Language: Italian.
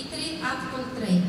Dimitri Atcol 3.